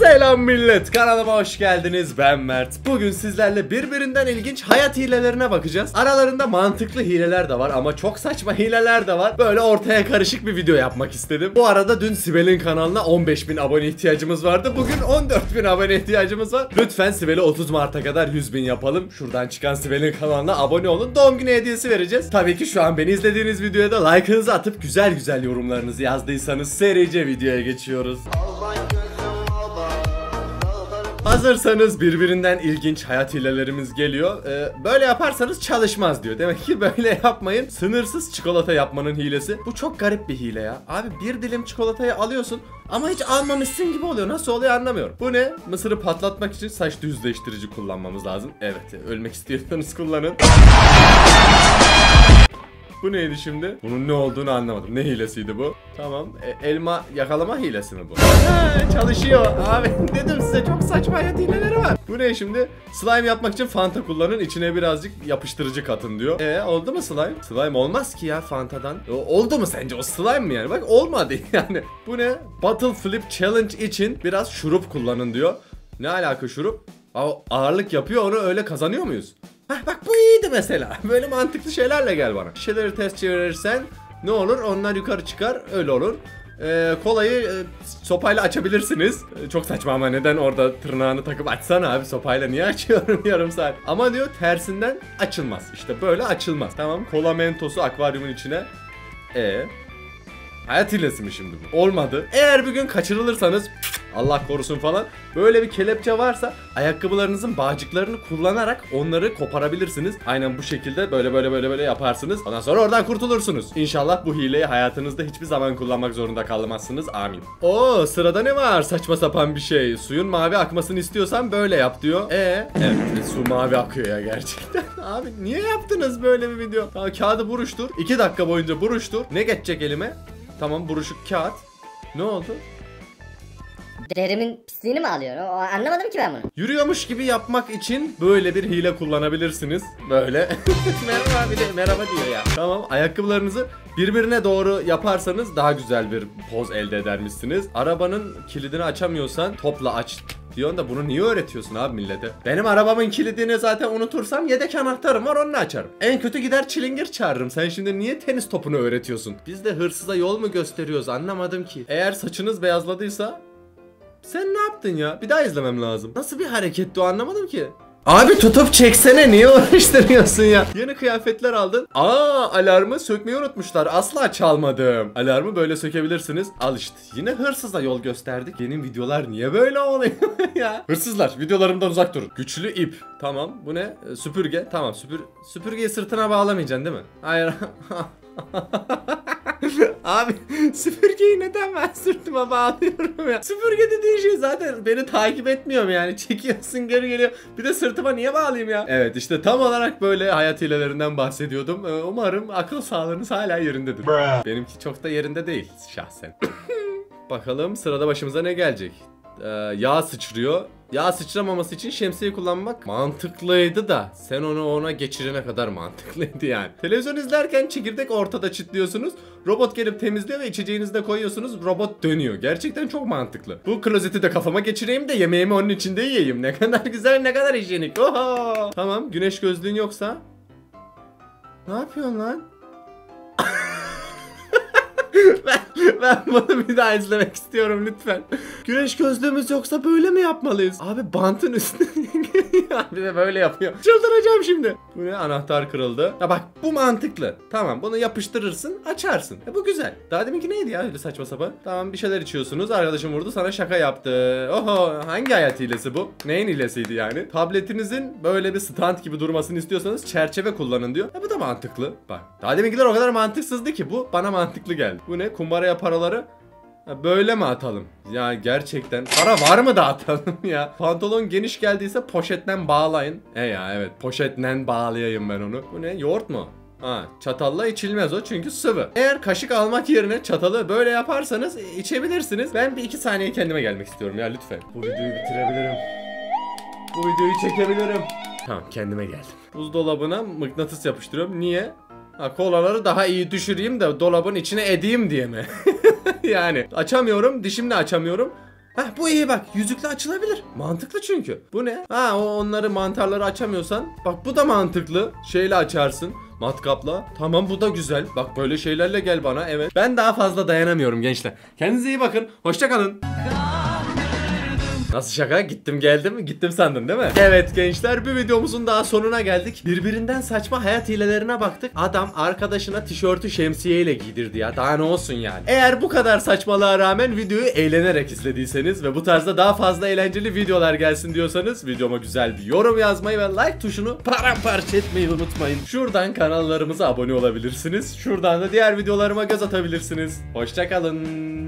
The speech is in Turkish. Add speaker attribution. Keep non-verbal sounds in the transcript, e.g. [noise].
Speaker 1: Selam millet kanalıma hoş geldiniz. Ben Mert. Bugün sizlerle birbirinden ilginç hayat hilelerine bakacağız. Aralarında mantıklı hileler de var ama çok saçma hileler de var. Böyle ortaya karışık bir video yapmak istedim. Bu arada dün Sibel'in kanalına 15.000 abone ihtiyacımız vardı. Bugün 14.000 abone ihtiyacımız var. Lütfen Sibel'i 30 Mart'a kadar 100.000 yapalım. Şuradan çıkan Sibel'in kanalına abone olun. Doğum günü hediyesi vereceğiz. Tabii ki şu an beni izlediğiniz videoya da like'ınızı atıp güzel güzel yorumlarınızı yazdıysanız serice videoya geçiyoruz Hazırsanız birbirinden ilginç hayat hilelerimiz geliyor. Ee, böyle yaparsanız çalışmaz diyor. Demek ki böyle yapmayın. Sınırsız çikolata yapmanın hilesi. Bu çok garip bir hile ya. Abi bir dilim çikolatayı alıyorsun ama hiç almamışsın gibi oluyor. Nasıl oluyor anlamıyorum. Bu ne? Mısırı patlatmak için saç düzleştirici kullanmamız lazım. Evet, ölmek istiyorsanız kullanın. Bu neydi şimdi? Bunun ne olduğunu anlamadım. Ne hilesiydi bu? Tamam. E, elma yakalama hilesi mi bu? Ha, çalışıyor. Abi [laughs] dedim size çok saçma hayat hileleri var. Bu ne şimdi? Slime yapmak için Fanta kullanın. içine birazcık yapıştırıcı katın diyor. E oldu mu slime? Slime olmaz ki ya Fanta'dan. O, oldu mu sence? O slime mi yani? Bak olmadı [laughs] yani. Bu ne? Bottle Flip Challenge için biraz şurup kullanın diyor. Ne alaka şurup? Ağırlık yapıyor onu öyle kazanıyor muyuz? Hah bak iyiydi mesela. [laughs] Böyle mantıklı şeylerle gel bana. Bir şeyleri test çevirirsen ne olur? Onlar yukarı çıkar. Öyle olur. Ee, kolayı e, sopayla açabilirsiniz. Ee, çok saçma ama neden orada tırnağını takıp açsana abi sopayla niye [laughs] açıyorum yarım saat. Ama diyor tersinden açılmaz. İşte böyle açılmaz. Tamam kola mentosu akvaryumun içine. E Hayat hilesi mi şimdi bu? Olmadı. Eğer bir gün kaçırılırsanız Allah korusun falan. Böyle bir kelepçe varsa ayakkabılarınızın bağcıklarını kullanarak onları koparabilirsiniz. Aynen bu şekilde böyle böyle böyle böyle yaparsınız. Ondan sonra oradan kurtulursunuz. İnşallah bu hileyi hayatınızda hiçbir zaman kullanmak zorunda kalmazsınız. Amin. Oo sırada ne var? Saçma sapan bir şey. Suyun mavi akmasını istiyorsan böyle yap diyor. E evet su mavi akıyor ya gerçekten. [laughs] Abi niye yaptınız böyle bir video? Ya, kağıdı buruştur. 2 dakika boyunca buruştur. Ne geçecek elime? Tamam buruşuk kağıt. Ne oldu?
Speaker 2: Derimin pisliğini mi alıyor? O, anlamadım ki ben bunu.
Speaker 1: Yürüyormuş gibi yapmak için böyle bir hile kullanabilirsiniz. Böyle. [laughs] merhaba bir de merhaba diyor ya. Tamam ayakkabılarınızı birbirine doğru yaparsanız daha güzel bir poz elde edermişsiniz. Arabanın kilidini açamıyorsan topla aç diyorsun da bunu niye öğretiyorsun abi millete? Benim arabamın kilidini zaten unutursam yedek anahtarım var onu açarım. En kötü gider çilingir çağırırım. Sen şimdi niye tenis topunu öğretiyorsun? Biz de hırsıza yol mu gösteriyoruz anlamadım ki. Eğer saçınız beyazladıysa sen ne yaptın ya? Bir daha izlemem lazım. Nasıl bir hareketti o anlamadım ki. Abi tutup çeksene niye uğraştırıyorsun ya? Yeni kıyafetler aldın. Aa alarmı sökmeyi unutmuşlar. Asla çalmadım. Alarmı böyle sökebilirsiniz. Al işte. Yine hırsıza yol gösterdik. Yeni videolar niye böyle oluyor [laughs] ya? Hırsızlar videolarımdan uzak durun. Güçlü ip. Tamam bu ne? Süpürge. Tamam süpür süpürgeyi sırtına bağlamayacaksın değil mi? Hayır. [laughs] Abi süpürgeyi neden ben sırtıma bağlıyorum ya? Süpürge dediğin şey zaten beni takip etmiyor mu yani? [laughs] Çekiyorsun geri geliyor. Bir de sırtıma niye bağlayayım ya? Evet işte tam olarak böyle hayat hilelerinden bahsediyordum. Ee, Umarım akıl sağlığınız hala yerindedir. Benimki çok da yerinde değil şahsen. [coughs] Bakalım sırada başımıza ne gelecek? Ee, yağ sıçrıyor. Yağ sıçramaması için şemsiye kullanmak mantıklıydı da sen onu ona geçirene kadar mantıklıydı yani. Televizyon izlerken çekirdek ortada çitliyorsunuz. Robot gelip temizliyor ve içeceğinizi de koyuyorsunuz. Robot dönüyor. Gerçekten çok mantıklı. Bu klozeti de kafama geçireyim de yemeğimi onun içinde yiyeyim. Ne kadar güzel ne kadar hijyenik. Oho. Tamam güneş gözlüğün yoksa. Ne yapıyorsun lan? [laughs] ben, [laughs] ben bunu bir daha izlemek istiyorum lütfen. Güneş gözlüğümüz yoksa böyle mi yapmalıyız? Abi bantın üstüne [laughs] bir de böyle yapıyor. Çıldıracağım şimdi. Bu ne? Anahtar kırıldı. Ya bak bu mantıklı. Tamam bunu yapıştırırsın açarsın. E bu güzel. Daha deminki neydi ya öyle saçma sapan. Tamam bir şeyler içiyorsunuz. Arkadaşım vurdu sana şaka yaptı. Oho hangi hayat hilesi bu? Neyin hilesiydi yani? Tabletinizin böyle bir stand gibi durmasını istiyorsanız çerçeve kullanın diyor. E bu da mantıklı. Bak daha deminkiler o kadar mantıksızdı ki bu bana mantıklı geldi. Bu ne? Kumbaraya paraları Böyle mi atalım? Ya gerçekten para var mı da atalım [laughs] ya? Pantolon geniş geldiyse poşetten bağlayın. E ya evet poşetten bağlayayım ben onu. Bu ne? Yoğurt mu? Ha, çatalla içilmez o çünkü sıvı. Eğer kaşık almak yerine çatalı böyle yaparsanız içebilirsiniz. Ben bir iki saniye kendime gelmek istiyorum ya lütfen. Bu videoyu bitirebilirim. Bu videoyu çekebilirim. Tamam kendime geldim. Buzdolabına mıknatıs yapıştırıyorum. Niye? Ha, kolaları daha iyi düşüreyim de dolabın içine edeyim diye mi? [laughs] yani açamıyorum, dişimle açamıyorum. Heh bu iyi bak yüzükle açılabilir. Mantıklı çünkü. Bu ne? Ha o onları mantarları açamıyorsan. Bak bu da mantıklı. Şeyle açarsın. Matkapla. Tamam bu da güzel. Bak böyle şeylerle gel bana evet. Ben daha fazla dayanamıyorum gençler. Kendinize iyi bakın. Hoşça kalın. Nasıl şaka? Gittim geldim. Gittim sandın değil mi? Evet gençler bir videomuzun daha sonuna geldik. Birbirinden saçma hayat hilelerine baktık. Adam arkadaşına tişörtü şemsiyeyle giydirdi ya. Daha ne olsun yani. Eğer bu kadar saçmalığa rağmen videoyu eğlenerek izlediyseniz ve bu tarzda daha fazla eğlenceli videolar gelsin diyorsanız videoma güzel bir yorum yazmayı ve like tuşunu paramparça etmeyi unutmayın. Şuradan kanallarımıza abone olabilirsiniz. Şuradan da diğer videolarıma göz atabilirsiniz. Hoşçakalın.